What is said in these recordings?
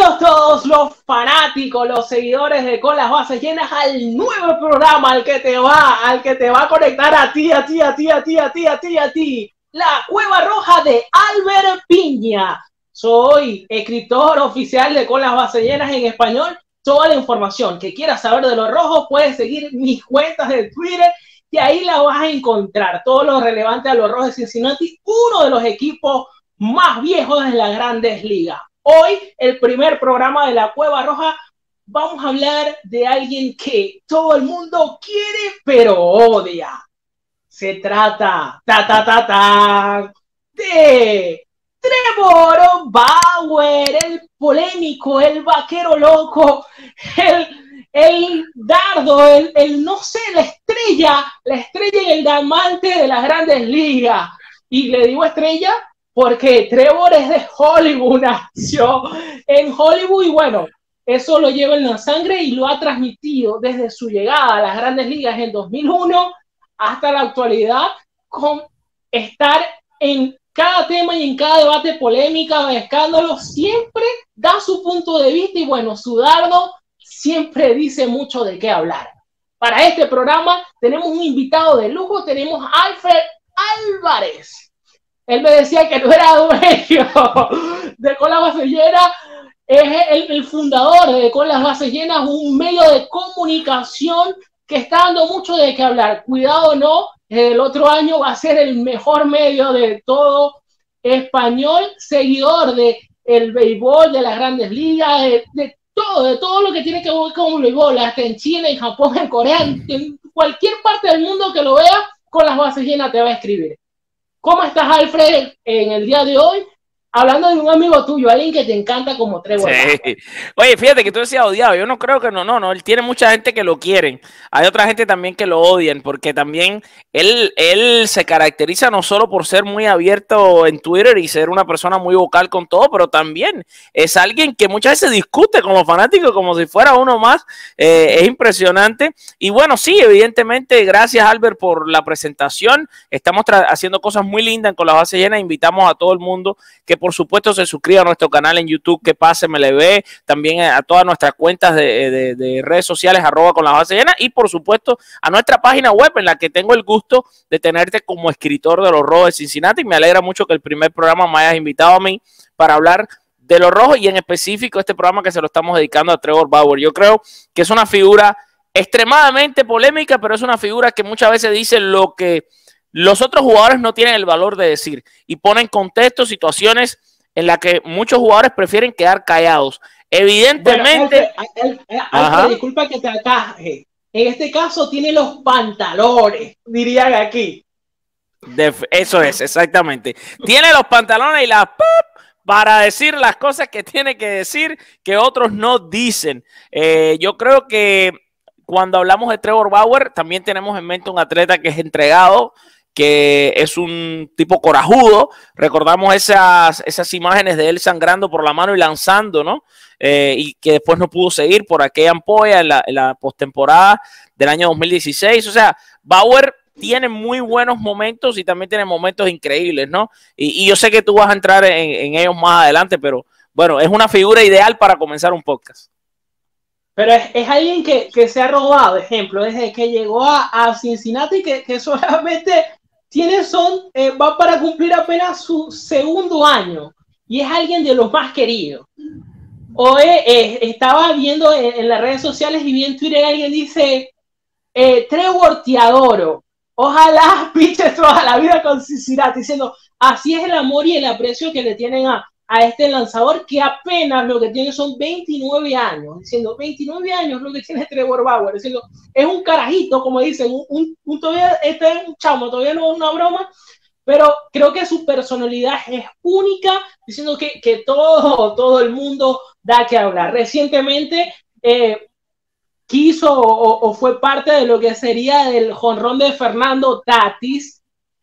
Bienvenidos todos los fanáticos, los seguidores de Con las Bases Llenas al nuevo programa, al que te va, al que te va a conectar a ti, a ti, a ti, a ti, a ti, a ti, a ti. La Cueva Roja de Albert Piña. Soy escritor oficial de Con las Bases Llenas en español. Toda la información que quieras saber de los rojos, puedes seguir mis cuentas de Twitter y ahí la vas a encontrar. Todo lo relevante a los rojos de Cincinnati, uno de los equipos más viejos de las grandes ligas. Hoy, el primer programa de la Cueva Roja, vamos a hablar de alguien que todo el mundo quiere, pero odia. Se trata, ta, ta, ta, ta, de Trevor Bauer, el polémico, el vaquero loco, el, el dardo, el, el, no sé, la estrella, la estrella y el diamante de las grandes ligas. Y le digo estrella porque Trevor es de Hollywood, nació en Hollywood y bueno, eso lo lleva en la sangre y lo ha transmitido desde su llegada a las grandes ligas en 2001 hasta la actualidad con estar en cada tema y en cada debate polémica o escándalo, siempre da su punto de vista y bueno, su dardo siempre dice mucho de qué hablar. Para este programa tenemos un invitado de lujo, tenemos Alfred Álvarez él me decía que no era dueño de Colas Base es el, fundador de Colas Base Llenas, un medio de comunicación que está dando mucho de qué hablar. Cuidado, no, el otro año va a ser el mejor medio de todo español, seguidor de el béisbol, de las grandes ligas, de, todo, de todo lo que tiene que ver con el béisbol, hasta en China, en Japón, en Corea, en cualquier parte del mundo que lo vea, con las bases llenas te va a escribir. ¿Cómo estás, Alfred, en el día de hoy? Hablando de un amigo tuyo, alguien que te encanta como Trevor. Sí. Oye, fíjate que tú decías odiado. Yo no creo que no, no, no. Él tiene mucha gente que lo quieren. Hay otra gente también que lo odian, porque también él, él se caracteriza no solo por ser muy abierto en Twitter y ser una persona muy vocal con todo, pero también es alguien que muchas veces discute con los fanáticos como si fuera uno más. Eh, es impresionante. Y bueno, sí, evidentemente, gracias Albert por la presentación. Estamos haciendo cosas muy lindas con la base llena. Invitamos a todo el mundo que por supuesto se suscriba a nuestro canal en YouTube, que pase MLB, también a todas nuestras cuentas de, redes sociales, arroba con la base llena, y por supuesto a nuestra página web en la que tengo el gusto de tenerte como escritor de los rojos de Cincinnati. Me alegra mucho que el primer programa me hayas invitado a mí para hablar de los rojos y en específico este programa que se lo estamos dedicando a Trevor Bauer. Yo creo que es una figura extremadamente polémica, pero es una figura que muchas veces dice lo que los otros jugadores no tienen el valor de decir y ponen contexto situaciones en las que muchos jugadores prefieren quedar callados. Evidentemente. disculpa que te acaje. En este caso tiene los pantalones, dirían aquí. eso es, exactamente. Tiene los pantalones y las para decir las cosas que tiene que decir que otros no dicen. Eh, yo creo que cuando hablamos de Trevor Bauer, también tenemos en mente un atleta que es entregado, que es un tipo corajudo. Recordamos esas, esas imágenes de él sangrando por la mano y lanzando, ¿no? Eh, y que después no pudo seguir por aquella ampolla en la, la postemporada del año 2016. O sea, Bauer tiene muy buenos momentos y también tiene momentos increíbles, ¿no? Y, yo sé que tú vas a entrar en, ellos más adelante, pero bueno, es una figura ideal para comenzar un podcast. Pero es, alguien que, se ha robado, ejemplo, desde que llegó a, Cincinnati, que, que solamente tiene son, eh, va para cumplir apenas su segundo año y es alguien de los más queridos. Hoy eh, estaba viendo en, las redes sociales y vi en Twitter alguien dice, eh, Trevor, te adoro. Ojalá piches toda la vida con Cincinnati, diciendo, así es el amor y el aprecio que le tienen a, a este lanzador que apenas lo que tiene son 29 años, diciendo 29 años lo que tiene Trevor Bauer, diciendo es un carajito, como dicen, un, un, todavía este es un chamo, todavía no es una broma, pero creo que su personalidad es única, diciendo que, que todo, todo el mundo da que hablar. Recientemente eh, quiso o, o, fue parte de lo que sería el jonrón de Fernando Tatis,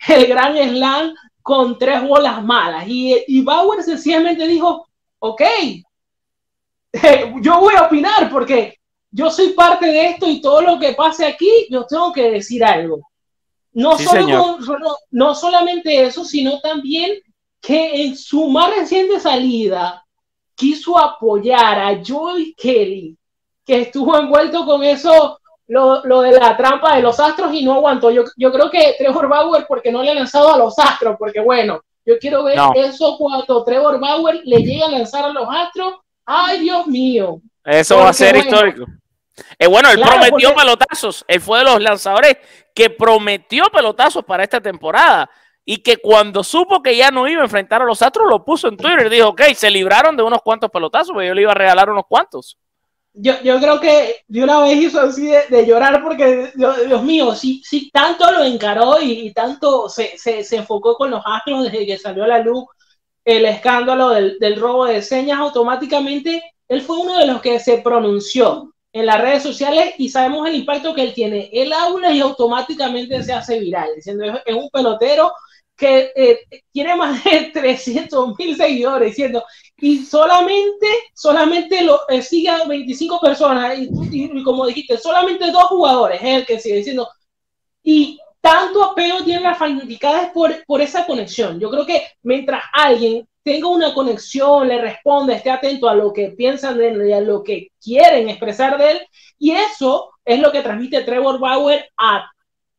el gran slam con tres bolas malas. Y, y Bauer sencillamente dijo, ok, yo voy a opinar porque yo soy parte de esto y todo lo que pase aquí, yo tengo que decir algo. No, solo no, solamente eso, sino también que en su más reciente salida quiso apoyar a Joey Kelly, que estuvo envuelto con eso, lo, de la trampa de los astros y no aguantó. Yo, yo creo que Trevor Bauer, porque no le ha lanzado a los astros, porque bueno, yo quiero ver eso cuando Trevor Bauer le llega a lanzar a los astros. Ay, Dios mío. Eso va a ser histórico. Eh, bueno, él prometió pelotazos. Él fue de los lanzadores que prometió pelotazos para esta temporada. Y que cuando supo que ya no iba a enfrentar a los Astros, lo puso en Twitter y dijo, ok, se libraron de unos cuantos pelotazos, pero yo le iba a regalar unos cuantos. Yo, yo creo que de una vez hizo así de, llorar porque, Dios, mío, si, tanto lo encaró y, tanto se, se, se, enfocó con los Astros desde que salió a la luz el escándalo del, del robo de señas, automáticamente él fue uno de los que se pronunció en las redes sociales y sabemos el impacto que él tiene. Él habla y automáticamente se hace viral, diciendo es un pelotero que eh, tiene más de 300 mil seguidores, diciendo, y solamente, solamente lo eh, sigue a 25 personas, y, como dijiste, solamente dos jugadores es el que sigue diciendo, y tanto apego tienen las fanaticades por, por esa conexión. Yo creo que mientras alguien tenga una conexión, le responde, esté atento a lo que piensan de él y a lo que quieren expresar de él. Y eso es lo que transmite Trevor Bauer a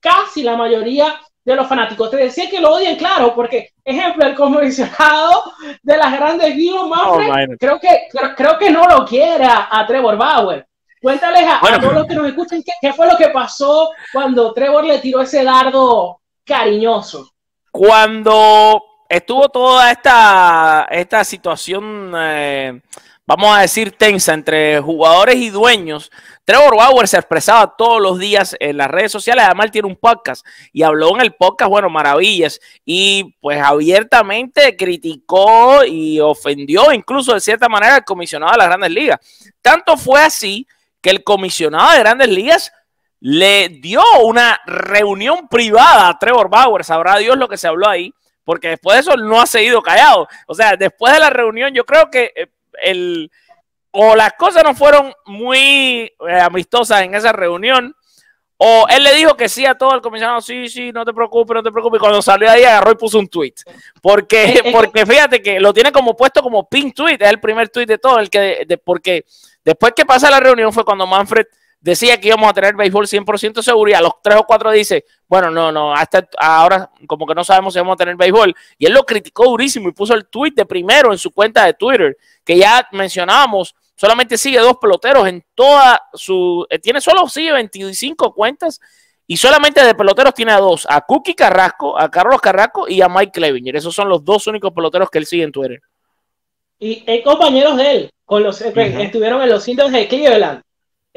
casi la mayoría de los fanáticos. Te decía que lo odian, claro, porque, ejemplo, el comisionado de las grandes ligas, oh, creo, que, creo, que no lo quiere a, Trevor Bauer. Cuéntales a, todos los que nos escuchan qué, qué fue lo que pasó cuando Trevor le tiró ese dardo cariñoso. Cuando estuvo toda esta, esta situación, eh, vamos a decir, tensa entre jugadores y dueños. Trevor Bauer se expresaba todos los días en las redes sociales, además tiene un podcast y habló en el podcast, bueno, maravillas, y pues abiertamente criticó y ofendió incluso de cierta manera al comisionado de las grandes ligas. Tanto fue así que el comisionado de grandes ligas le dio una reunión privada a Trevor Bauer, sabrá Dios lo que se habló ahí, porque después de eso no ha seguido callado. O sea, después de la reunión, yo creo que eh, el, o las cosas no fueron muy eh, amistosas en esa reunión, o él le dijo que sí a todo el comisionado, sí, sí, no te preocupes, no te preocupes. Y cuando salió ahí agarró y puso un tweet. Porque, porque fíjate que lo tiene como puesto como pin tweet, es el primer tweet de todo, el que porque después que pasa la reunión fue cuando Manfred decía que íbamos a tener béisbol 100% seguro y a los tres o cuatro dice, bueno, no, no, hasta ahora como que no sabemos si vamos a tener béisbol. Y él lo criticó durísimo y puso el tweet de primero en su cuenta de Twitter, que ya mencionábamos, solamente sigue dos peloteros en toda su, eh, tiene solo sigue 25 cuentas y solamente de peloteros tiene a dos, a Cookie Carrasco, a Carlos Carrasco y a Mike Clevinger. Esos son los dos únicos peloteros que él sigue en Twitter. Y hay compañeros de él, con los, estuvieron en los Indians de Cleveland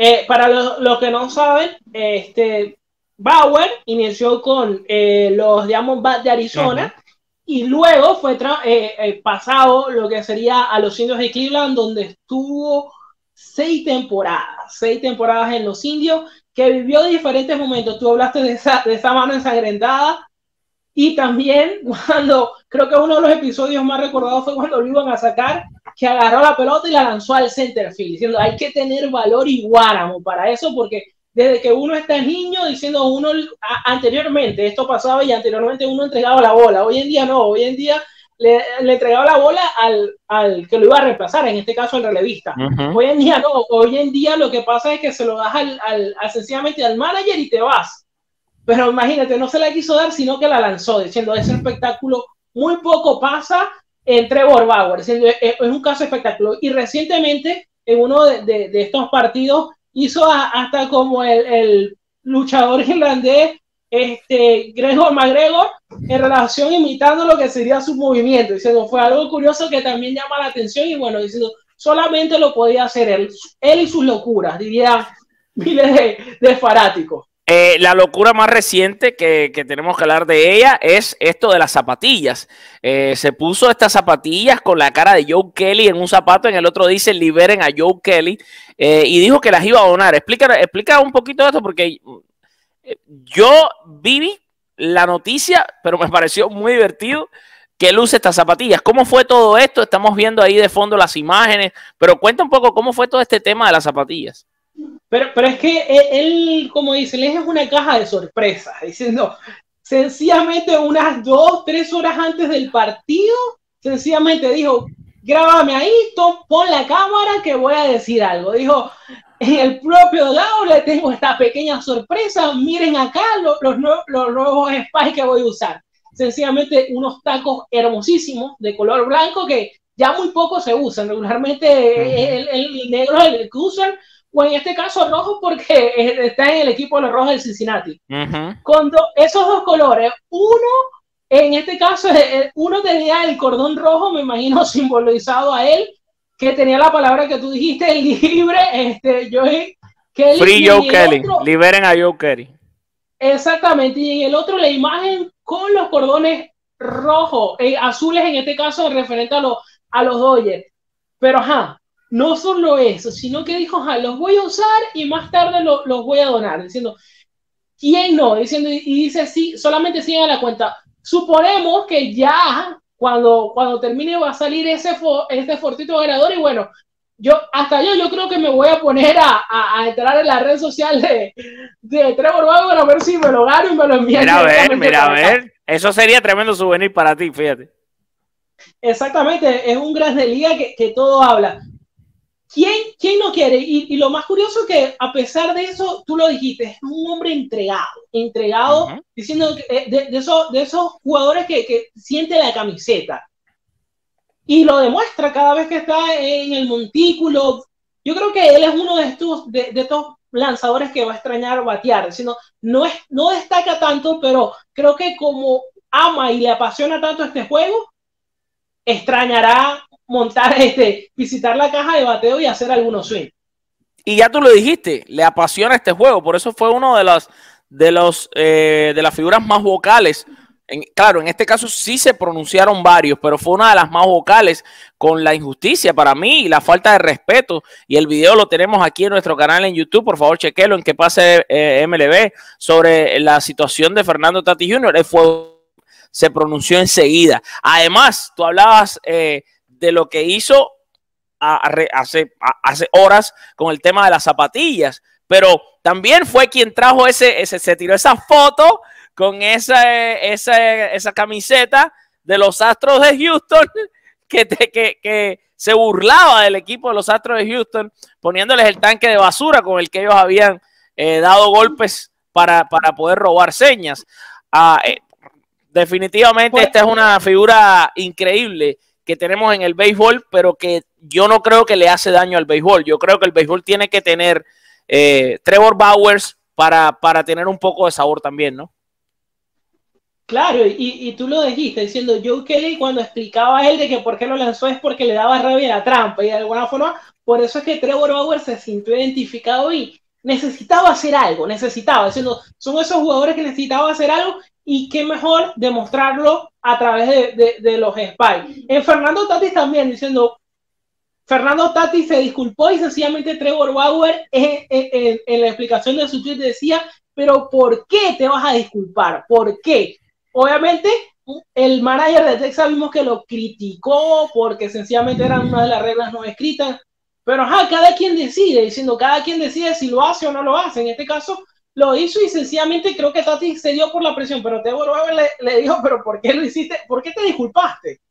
eh, para los, que no saben, este, Bauer inició con eh, los Diamondbacks de Arizona y luego fue eh, pasado lo que sería a los indios de Cleveland, donde estuvo seis temporadas, seis temporadas en los indios, que vivió diferentes momentos. Tú hablaste de esa, de esa mano ensangrentada y también cuando, creo que uno de los episodios más recordados fue cuando lo iban a sacar que agarró la pelota y la lanzó al center field, diciendo hay que tener valor y guáramo para eso, porque desde que uno está niño, diciendo uno anteriormente, esto pasaba y anteriormente uno entregaba la bola, hoy en día no, hoy en día le, entregaba la bola al, al, que lo iba a reemplazar, en este caso al relevista. Hoy en día no, hoy en día lo que pasa es que se lo das al, al, sencillamente al manager y te vas. Pero imagínate, no se la quiso dar, sino que la lanzó, diciendo, ese espectáculo muy poco pasa en Trevor. Es, un caso espectacular. Y recientemente, en uno de, estos partidos, hizo hasta como el, luchador irlandés este, Gregor McGregor en relación imitando lo que sería su movimiento. Diciendo, fue algo curioso que también llama la atención y bueno, diciendo, solamente lo podía hacer él, él y sus locuras, diría miles de, de fanáticos. Eh, la locura más reciente que, tenemos que hablar de ella es esto de las zapatillas. Eh, se puso estas zapatillas con la cara de Joe Kelly en un zapato, en el otro dice liberen a Joe Kelly eh, y dijo que las iba a donar. Explica, explica un poquito esto porque yo viví la noticia, pero me pareció muy divertido que luce estas zapatillas. ¿Cómo fue todo esto? Estamos viendo ahí de fondo las imágenes, pero cuenta un poco cómo fue todo este tema de las zapatillas. Pero, pero es que él, como dice, él es una caja de sorpresas, diciendo, sencillamente unas dos, tres horas antes del partido, sencillamente dijo, grábame ahí, pon la cámara que voy a decir algo. Dijo, en el propio lado le tengo esta pequeña sorpresa, miren acá los, los, los nuevos spies que voy a usar. Sencillamente unos tacos hermosísimos de color blanco que ya muy poco se usan. Regularmente el, el, negro es el que usan, o en este caso rojo porque está en el equipo de los rojos del Cincinnati. Con esos dos colores, uno, en este caso, uno tenía el cordón rojo, me imagino simbolizado a él, que tenía la palabra que tú dijiste, libre, este, Joe Kelly. Free Joe Kelly, liberen a Joe Kelly. Exactamente, y en el otro la imagen con los cordones rojos, eh, azules en este caso, referente a los a los Dodgers. Pero ajá, no solo eso, sino que dijo, ajá, los voy a usar y más tarde los voy a donar, diciendo, ¿quién no? Diciendo, y dice, sí, solamente siguen a la cuenta. Suponemos que ya cuando, cuando termine va a salir ese, este fortito ganador y bueno, yo, hasta yo, yo creo que me voy a poner a, a, entrar en la red social de, de Trevor Bauer a ver si me lo gano y me lo envían. Mira a ver, mira a ver. Eso sería tremendo souvenir para ti, fíjate. Exactamente, es un gran de liga que, que todo habla. ¿Quién, ¿Quién, no quiere? Y, y, lo más curioso que a pesar de eso, tú lo dijiste, es un hombre entregado, entregado, diciendo eh, de, de, esos, de esos jugadores que, que siente la camiseta. Y lo demuestra cada vez que está en el montículo. Yo creo que él es uno de estos, de, de estos lanzadores que va a extrañar batear, sino no, es, no destaca tanto, pero creo que como ama y le apasiona tanto este juego, extrañará montar, este, visitar la caja de bateo y hacer algunos swings. Y ya tú lo dijiste, le apasiona este juego, por eso fue uno de los de los eh, de las figuras más vocales. En, claro, en este caso sí se pronunciaron varios, pero fue una de las más vocales con la injusticia para mí y la falta de respeto. Y el video lo tenemos aquí en nuestro canal en YouTube. Por favor, chequelo en que pase eh, MLB sobre la situación de Fernando Tati Jr. Él fue se pronunció enseguida. Además, tú hablabas eh, de lo que hizo hace, hace horas con el tema de las zapatillas, pero también fue quien trajo ese, ese se tiró esa foto con esa, esa, esa camiseta de los Astros de Houston que, que, que, se burlaba del equipo de los Astros de Houston, poniéndoles el tanque de basura con el que ellos habían eh, dado golpes para, para, poder robar señas. Ah, eh, definitivamente pues esta es una figura increíble que tenemos en el béisbol, pero que yo no creo que le hace daño al béisbol. Yo creo que el béisbol tiene que tener eh, Trevor Bowers para, para tener un poco de sabor también, ¿no? Claro, y, tú lo dijiste diciendo Joe Kelly cuando explicaba a él de que por qué lo lanzó es porque le daba rabia la trampa y de alguna forma por eso es que Trevor Bowers se sintió identificado y necesitaba hacer algo, necesitaba, diciendo, son esos jugadores que necesitaban hacer algo y qué mejor demostrarlo a través de, de, los spies. En Fernando Tatis también diciendo, Fernando Tatis se disculpó y sencillamente Trevor Bauer en, en, en, la explicación de su tweet decía, pero ¿por qué te vas a disculpar? ¿Por qué? Obviamente el manager de Texas vimos que lo criticó porque sencillamente eran una de las reglas no escritas, pero ajá, cada quien decide, diciendo cada quien decide si lo hace o no lo hace. En este caso, lo hizo y sencillamente creo que Tati se dio por la presión, pero Teo le, le dijo, pero ¿por qué lo hiciste? ¿Por qué te disculpaste?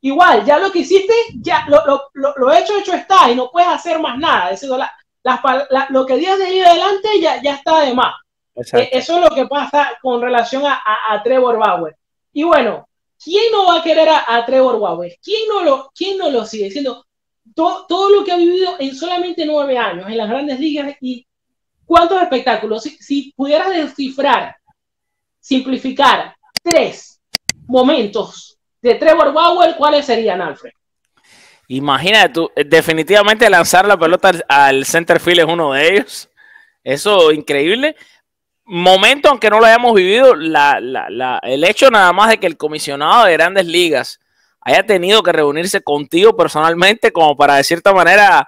Igual, ya lo que hiciste, ya lo, lo, lo, hecho, hecho está y no puedes hacer más nada. Es la, la, lo que digas de ahí adelante ya, ya está de más. Eh, eso es lo que pasa con relación a, a, Trevor Bauer. Y bueno, ¿quién no va a querer a, Trevor Bauer? ¿Quién no lo, quién no lo sigue? Diciendo todo, todo lo que ha vivido en solamente nueve años en las grandes ligas y ¿Cuántos espectáculos? Si, pudieras descifrar, simplificar tres momentos de Trevor Bauer, ¿cuáles serían, Alfred? Imagínate tú, definitivamente lanzar la pelota al center field es uno de ellos. Eso increíble. Momento, aunque no lo hayamos vivido, la, la, la, el hecho nada más de que el comisionado de grandes ligas haya tenido que reunirse contigo personalmente como para de cierta manera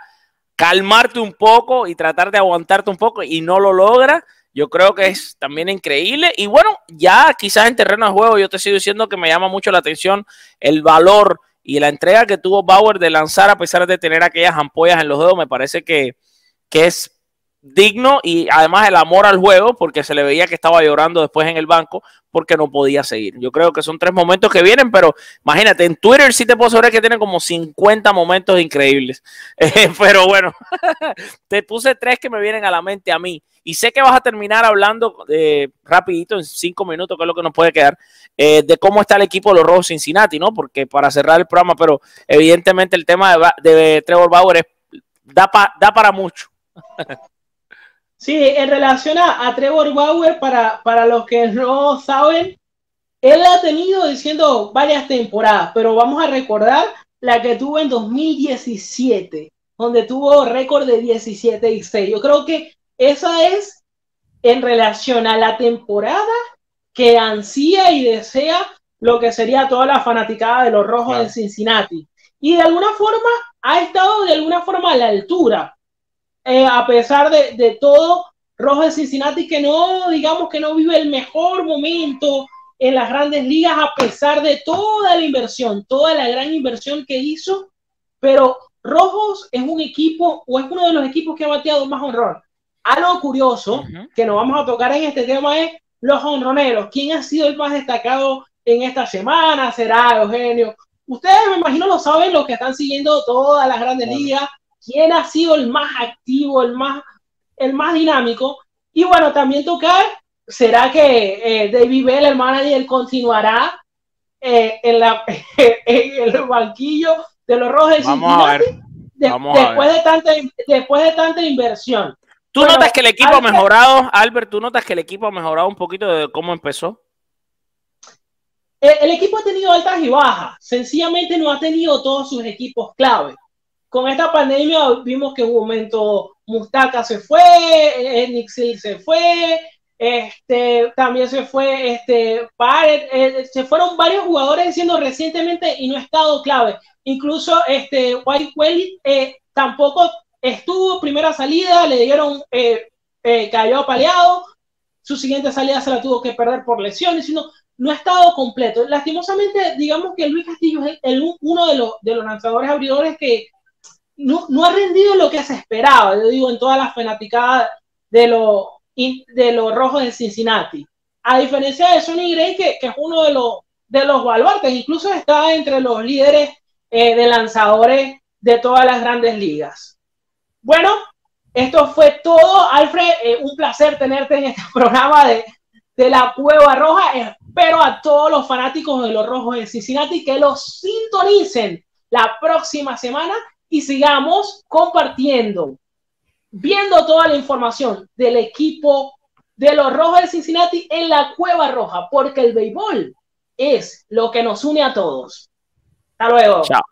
calmarte un poco y tratar de aguantarte un poco y no lo logra, yo creo que es también increíble. Y bueno, ya quizás en terreno de juego yo te sigo diciendo que me llama mucho la atención el valor y la entrega que tuvo Bauer de lanzar a pesar de tener aquellas ampollas en los dedos, me parece que, que es digno y además el amor al juego, porque se le veía que estaba llorando después en el banco porque no podía seguir. Yo creo que son tres momentos que vienen, pero imagínate, en Twitter sí te puedo asegurar que tienen como 50 momentos increíbles. Eh, pero bueno, te puse tres que me vienen a la mente a mí. Y sé que vas a terminar hablando eh, rapidito, en cinco minutos, que es lo que nos puede quedar, eh, de cómo está el equipo de los Rojos Cincinnati, ¿no? Porque para cerrar el programa, pero evidentemente el tema de, Trevor Bauer da para mucho. Sí, en relación a, Trevor Bauer, para, para los que no saben, él ha tenido diciendo varias temporadas, pero vamos a recordar la que tuvo en 2017, donde tuvo récord de 17 y 6. Yo creo que esa es en relación a la temporada que ansía y desea lo que sería toda la fanaticada de los rojos de Cincinnati. Y de alguna forma ha estado de alguna forma a la altura. Eh, a pesar de, todo, Rojo de Cincinnati que no, digamos que no vive el mejor momento en las grandes ligas a pesar de toda la inversión, toda la gran inversión que hizo, pero Rojos es un equipo o es uno de los equipos que ha bateado más honrón. Algo curioso que nos vamos a tocar en este tema es los honroneros. ¿Quién ha sido el más destacado en esta semana? ¿Será Eugenio? Ustedes me imagino lo saben, los que están siguiendo todas las grandes ligas, quién ha sido el más activo, el más, el más dinámico. Y bueno, también tocar, ¿será que eh, David Bell, el manager, continuará eh, en, la, en el banquillo de los Rojos de Cincinnati? después, de tanta, después de tanta inversión. ¿Tú notas que el equipo ha mejorado, Albert? ¿Tú notas que el equipo ha mejorado un poquito de cómo empezó? El, equipo ha tenido altas y bajas. Sencillamente no ha tenido todos sus equipos clave con esta pandemia vimos que en un momento Mustaka se fue, Nixil se fue, este, también se fue este, eh, se fueron varios jugadores diciendo recientemente y no ha estado clave. Incluso este, White eh, tampoco estuvo primera salida, le dieron, eh, eh, cayó apaleado, su siguiente salida se la tuvo que perder por lesiones, sino no ha estado completo. Lastimosamente, digamos que Luis Castillo es uno de los, de los lanzadores abridores que no, ha rendido lo que se esperaba, yo digo, en todas las fanaticadas de, los de los rojos de Cincinnati. A diferencia de Sonny Gray, que, es uno de los, de los baluartes, incluso está entre los líderes eh, de lanzadores de todas las grandes ligas. Bueno, esto fue todo. Alfred, eh, un placer tenerte en este programa de, de la Cueva Roja. Espero a todos los fanáticos de los Rojos de Cincinnati que los sintonicen la próxima semana y sigamos compartiendo, viendo toda la información del equipo de los Rojos de Cincinnati en la Cueva Roja, porque el béisbol es lo que nos une a todos. Hasta luego. Chao.